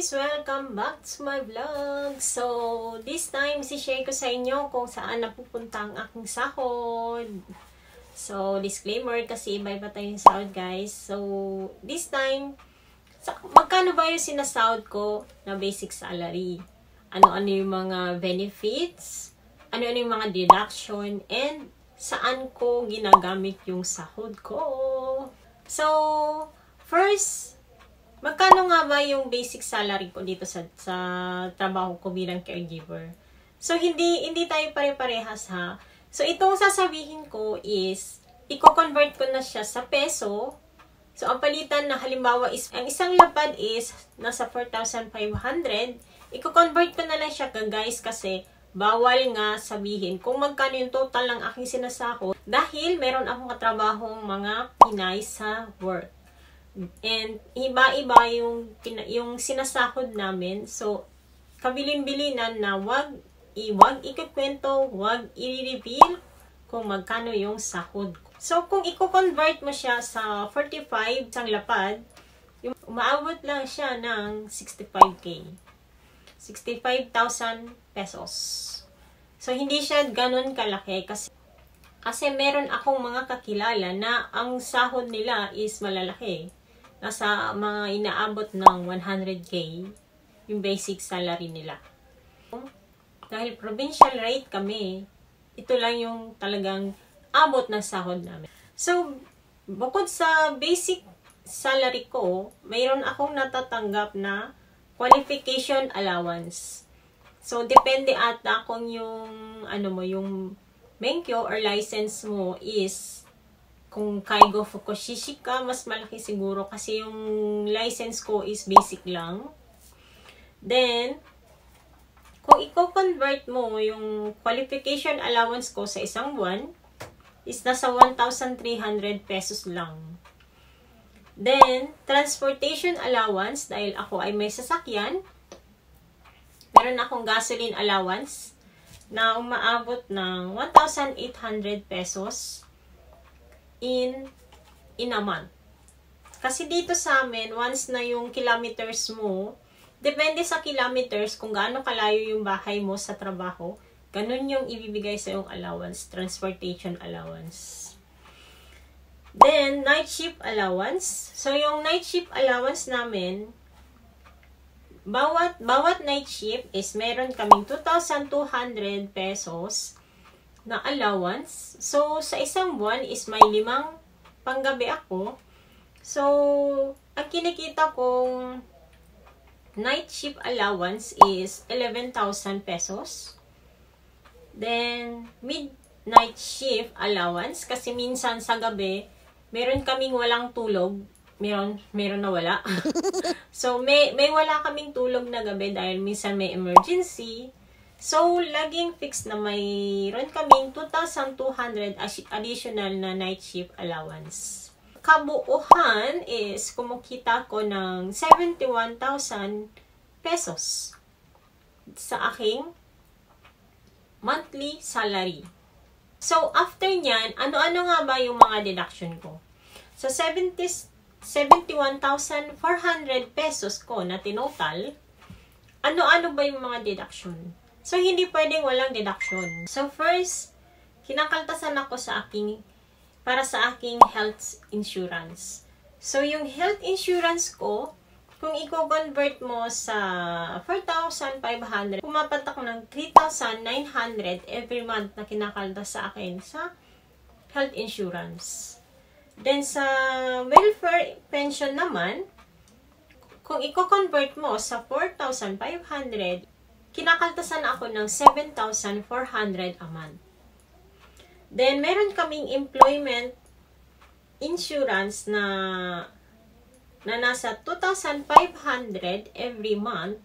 guys! Welcome back to my vlog! So, this time, si-share ko sa inyo kung saan napupunta ang aking sahod. So, disclaimer kasi iba-iba tayong sahod guys. So, this time, magkano ba yung sinasahod ko na basic salary? Ano-ano yung mga benefits? Ano-ano yung mga deduction? And, saan ko ginagamit yung sahod ko? So, first, Magkano nga ba yung basic salary ko dito sa sa trabaho ko bilang caregiver? So hindi hindi tayo pare-parehas ha. So itong sasabihin ko is i-convert ko na siya sa peso. So ang palitan na halimbawa is ang isang lapad is nasa 4,500. I-convert ko na lang siya ka guys kasi bawal nga sabihin kung magkano yung total ng aking sinasahod dahil meron akong katrabahong mga Pinay sa work. And iba-iba yung, yung sinasahod namin. So, kabilin-bilinan na wag, i, wag ikikwento, wag i-reveal kung magkano yung sahod ko. So, kung i-convert mo siya sa 45 isang lapad, umaabot lang siya ng 65k. 65,000 pesos. So, hindi siya ganun kalaki kasi kasi meron akong mga kakilala na ang sahod nila is malalaki nasa mga inaabot ng 100k yung basic salary nila. Dahil provincial rate kami, ito lang yung talagang abot ng sahod namin. So, bukod sa basic salary ko, mayroon akong natatanggap na qualification allowance. So, depende ata kung yung, ano mo, yung menkyo or license mo is kung Kaigo Fukushishi ka, mas malaki siguro kasi yung license ko is basic lang. Then, kung i-convert mo yung qualification allowance ko sa isang buwan, is nasa 1,300 pesos lang. Then, transportation allowance, dahil ako ay may sasakyan, meron akong gasoline allowance na umaabot ng 1,800 pesos in in a month. Kasi dito sa amin, once na yung kilometers mo, depende sa kilometers kung gaano kalayo yung bahay mo sa trabaho, ganun yung ibibigay sa yung allowance, transportation allowance. Then, night shift allowance. So, yung night shift allowance namin, bawat, bawat night shift is meron kaming 2,200 pesos na allowance. So, sa isang buwan is may limang panggabi ako. So, ang kinikita kong night shift allowance is 11,000 pesos. Then, midnight shift allowance, kasi minsan sa gabi, meron kaming walang tulog. Meron, meron na wala. so, may, may wala kaming tulog na gabi dahil minsan may emergency. So, laging fixed na mayroon kaming 2,200 additional na night shift allowance. Kabuuhan is kumukita ko ng 71,000 pesos sa aking monthly salary. So, after nyan, ano-ano nga ba yung mga deduction ko? So, 71,400 pesos ko na tinotal, ano-ano ba yung mga deduction? So, hindi pwedeng walang deduction. So, first, kinakaltasan ako sa aking, para sa aking health insurance. So, yung health insurance ko, kung i-convert mo sa 4,500, pumapatak ko ng 3,900 every month na kinakaltas sa akin sa health insurance. Then, sa welfare pension naman, kung i-convert mo sa 4,500, kinakaltasan ako ng 7,400 a month. Then, meron kaming employment insurance na na nasa 2,500 every month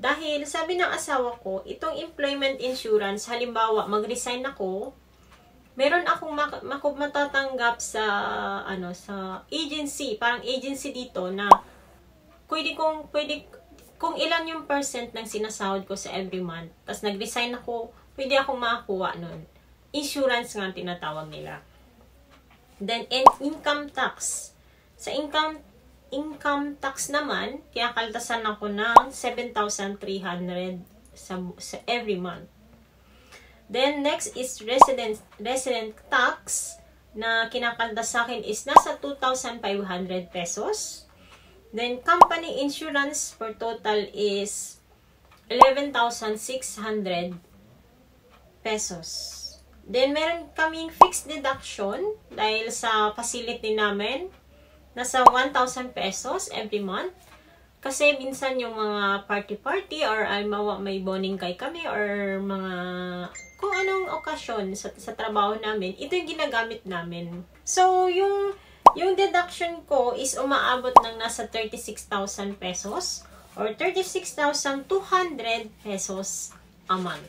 dahil sabi ng asawa ko, itong employment insurance, halimbawa mag-resign ako, meron akong mak- matatanggap sa ano sa agency, parang agency dito na pwede kong pwede kung ilan yung percent ng sinasahod ko sa every month, tapos nag-resign ako, pwede akong makakuha nun. Insurance nga tinatawag nila. Then, income tax. Sa income income tax naman, kaya kaltasan ako ng 7,300 sa, sa every month. Then, next is resident, resident tax na kinakaltas sa akin is nasa 2,500 pesos. Then, company insurance for total is 11,600 pesos. Then, meron kaming fixed deduction dahil sa facility namin. Nasa 1,000 pesos every month. Kasi minsan yung mga party-party or ay mawa may boning kay kami or mga kung anong okasyon sa, sa trabaho namin, ito yung ginagamit namin. So, yung yung deduction ko is umaabot ng nasa 36,000 pesos or 36,200 pesos a month.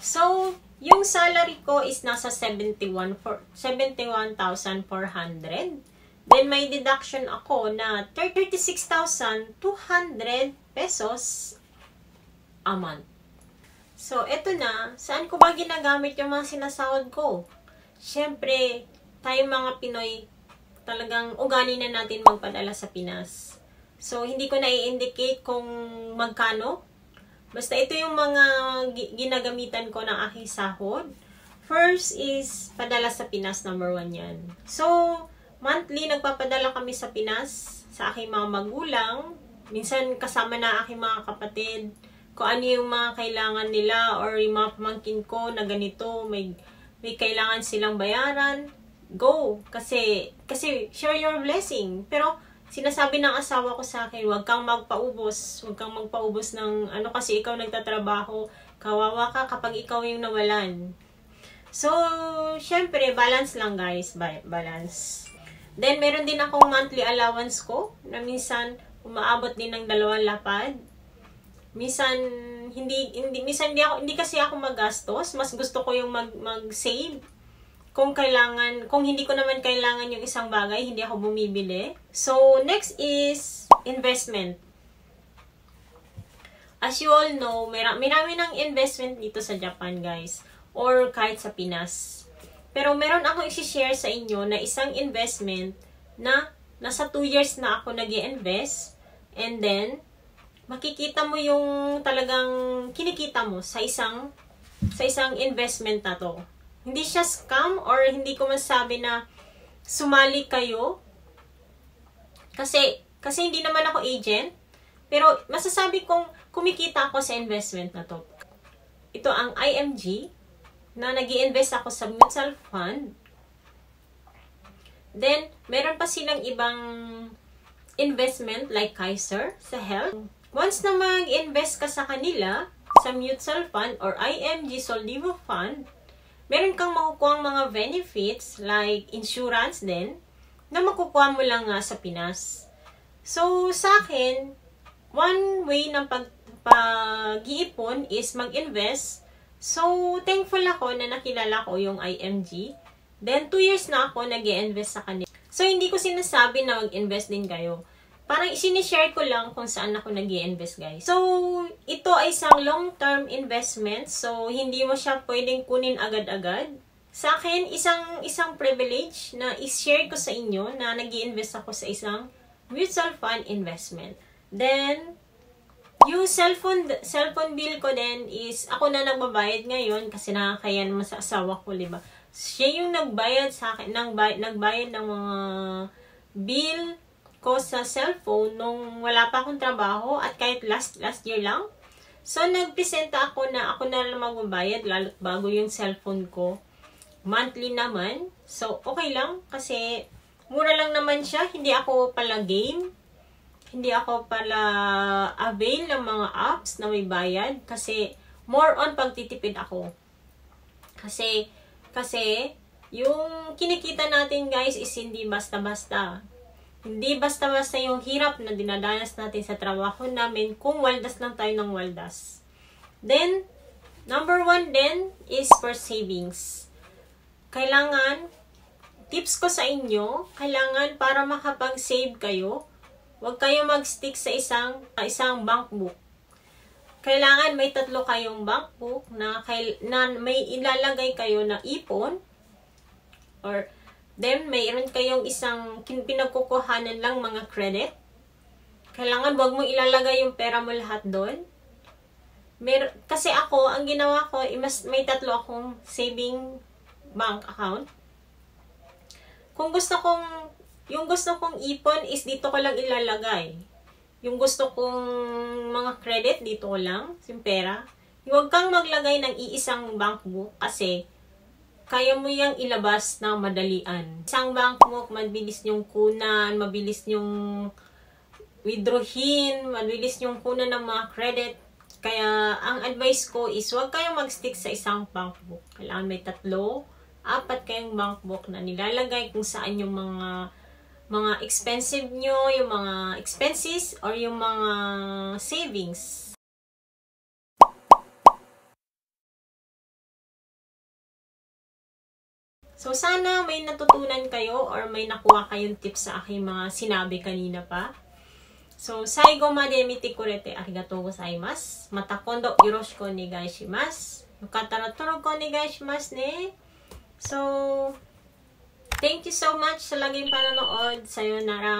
So, yung salary ko is nasa 71 for 71,400. Then may deduction ako na 36,200 pesos a month. So, eto na, saan ko ba ginagamit yung mga sinasahod ko? Siyempre, tayo mga Pinoy, talagang ugali na natin magpadala sa Pinas. So, hindi ko na-indicate kung magkano. Basta ito yung mga ginagamitan ko ng aking sahod. First is padala sa Pinas, number one yan. So, monthly nagpapadala kami sa Pinas sa aking mga magulang. Minsan kasama na aking mga kapatid. Kung ano yung mga kailangan nila or yung mga pamangkin ko na ganito, may, may kailangan silang bayaran. Go! Kasi, kasi share your blessing. Pero, sinasabi ng asawa ko sa akin, huwag kang magpaubos, huwag kang magpaubos ng ano kasi ikaw nagtatrabaho, kawawa ka kapag ikaw yung nawalan. So, syempre, balance lang guys, balance. Then, meron din akong monthly allowance ko, na minsan umaabot din ng dalawang lapad. Minsan, hindi, hindi, minsan hindi, ako, hindi kasi ako magastos, mas gusto ko yung mag, mag-save kung kailangan, kung hindi ko naman kailangan yung isang bagay, hindi ako bumibili. So, next is investment. As you all know, marami ng investment dito sa Japan, guys. Or kahit sa Pinas. Pero meron akong isi-share sa inyo na isang investment na nasa 2 years na ako nag invest And then, makikita mo yung talagang kinikita mo sa isang sa isang investment na to. Hindi siya scam or hindi ko masabi na sumali kayo. Kasi, kasi hindi naman ako agent. Pero masasabi kong kumikita ako sa investment na to. Ito ang IMG na nag invest ako sa mutual fund. Then, meron pa silang ibang investment like Kaiser sa health. Once na mag-invest ka sa kanila, sa mutual fund or IMG Soldivo Fund, meron kang makukuha mga benefits like insurance din na makukuha mo lang nga sa Pinas. So, sa akin, one way ng pag pag-iipon is mag-invest. So, thankful ako na nakilala ko yung IMG. Then, 2 years na ako nag invest sa kanila. So, hindi ko sinasabi na mag-invest din kayo. Parang sinishare ko lang kung saan ako nag invest guys. So, ito ay isang long-term investment. So, hindi mo siya pwedeng kunin agad-agad. Sa akin, isang isang privilege na i-share ko sa inyo na nag invest ako sa isang mutual fund investment. Then, yung cellphone, cellphone bill ko din is, ako na nagbabayad ngayon kasi nakakaya naman sa asawa ko, di ba? Siya yung nagbayad sa akin, nang nagbayad ng mga bill, ko sa cellphone nung wala pa akong trabaho at kahit last last year lang. So, nagpresenta ako na ako na lang magbabayad lalo't bago yung cellphone ko. Monthly naman. So, okay lang kasi mura lang naman siya. Hindi ako pala game. Hindi ako pala avail ng mga apps na may bayad kasi more on pagtitipid ako. Kasi, kasi, yung kinikita natin guys is hindi basta-basta. Hindi basta-basta yung hirap na dinadanas natin sa trabaho namin kung waldas lang tayo ng waldas. Then, number one din is for savings. Kailangan, tips ko sa inyo, kailangan para makapag-save kayo, huwag kayo mag-stick sa isang, isang bank book. Kailangan may tatlo kayong bank book na, na may ilalagay kayo na ipon or Then, mayroon kayong isang pinagkukuhanan lang mga credit. kailangan wag mo ilalagay yung pera mo lahat doon. Mer kasi ako, ang ginawa ko, imas, may tatlo akong saving bank account. Kung gusto kong, yung gusto kong ipon is dito ko lang ilalagay. Yung gusto kong mga credit, dito ko lang, yung pera. Huwag kang maglagay ng iisang bank book kasi kaya mo yang ilabas na madalian. Isang bank book, mabilis nyong kunan, mabilis nyong withdrawin, mabilis nyong kunan ng mga credit. Kaya, ang advice ko is, huwag kayong mag-stick sa isang bank book. Kailangan may tatlo, apat kayong bank book na nilalagay kung saan yung mga mga expensive nyo, yung mga expenses, or yung mga savings. So, sana may natutunan kayo or may nakuha kayong tips sa aking mga sinabi kanina pa. So, saigo made mite kurete arigatou gozaimasu. Mata kondo yoroshiku onegai shimasu. Yokatara shimasu ne. So, thank you so much sa laging panonood. Sayonara!